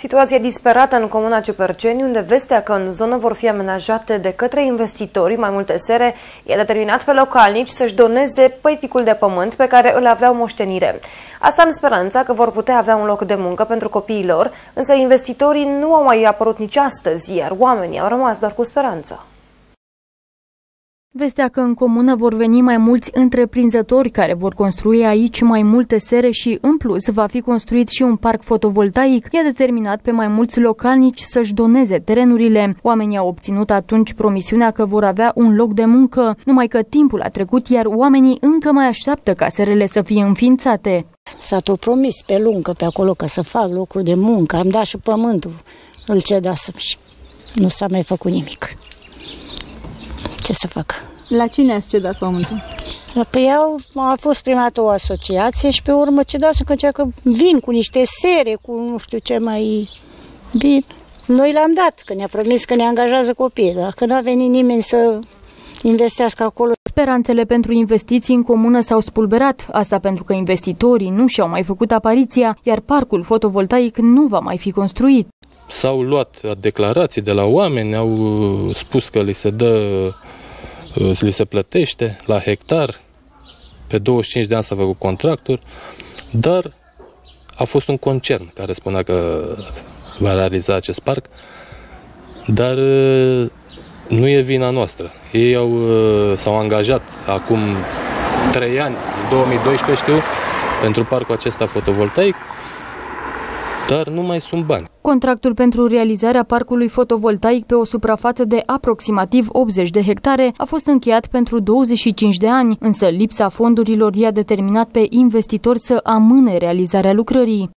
Situație disperată în comuna Ciuperceni, unde vestea că în zonă vor fi amenajate de către investitori mai multe sere, i-a determinat pe localnici să-și doneze păiticul de pământ pe care îl aveau moștenire. Asta în speranța că vor putea avea un loc de muncă pentru copiii lor, însă investitorii nu au mai apărut nici astăzi, iar oamenii au rămas doar cu speranță. Vestea că în comună vor veni mai mulți întreprinzători care vor construi aici mai multe sere și, în plus, va fi construit și un parc fotovoltaic, i-a determinat pe mai mulți localnici să-și doneze terenurile. Oamenii au obținut atunci promisiunea că vor avea un loc de muncă, numai că timpul a trecut, iar oamenii încă mai așteaptă ca serele să fie înființate. S-a tot promis pe lungă pe acolo că să fac locuri de muncă, am dat și pământul, îl cedasem și nu s-a mai făcut nimic ce să fac. La cine ați cedat pământul? Păi au, a fost prima dată o asociație și pe urmă cedat că că vin cu niște sere, cu nu știu ce mai bine. Noi l-am dat, că ne-a promis că ne angajează copiii, dar că nu a venit nimeni să investească acolo. Speranțele pentru investiții în comună s-au spulberat, asta pentru că investitorii nu și-au mai făcut apariția, iar parcul fotovoltaic nu va mai fi construit. S-au luat declarații de la oameni, au spus că li se dă Uh, li se plătește la hectar, pe 25 de ani s-a făcut contractul, dar a fost un concern care spunea că va realiza acest parc, dar uh, nu e vina noastră. Ei au, uh, s-au angajat acum 3 ani, în 2012 știu, pentru parcul acesta fotovoltaic dar nu mai sunt bani. Contractul pentru realizarea parcului fotovoltaic pe o suprafață de aproximativ 80 de hectare a fost încheiat pentru 25 de ani, însă lipsa fondurilor i-a determinat pe investitori să amâne realizarea lucrării.